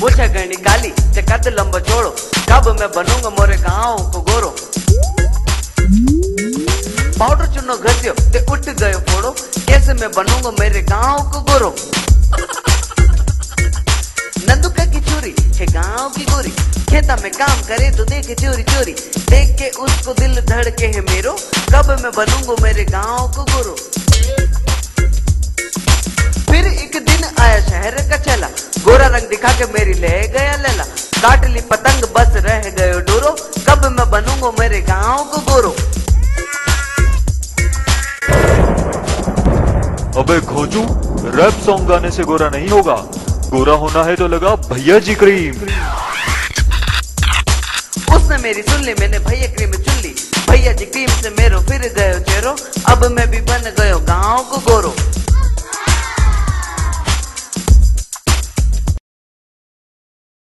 पूछे गणी काली ते कद लंबो छोड़ो कब मैं बनूँगा मोरे गाँव को गोरो। पाउडर चुनो घस्यो, ते उठ गयो फोड़ो। कैसे मैं बनूँगा मेरे गाँव को गोरो। नंदुका की चोरी, है गाँव की गोरी। खेता में काम करे तो देखे चोरी चोरी। देख के उसको दिल धड़के है मेरो। कब मैं बनूँगा मेरे गाँव को गोरो। रंग दिखा के मेरी ले गया लला। काट ली पतंग बस रह गयो डोरो। कब मैं बनूँगा मेरे गाँव को गोरो अबे खोजू रैप सॉन्ग गाने से गोरा नहीं होगा। गोरा होना है तो लगा भैया जी क्रीम। उसने मेरी सुन ली मैंने भैया क्रीम चुन ली। भैया जी क्रीम से मेरो फिर गयो चेहरो। अब मैं भी बन गयो गाँव को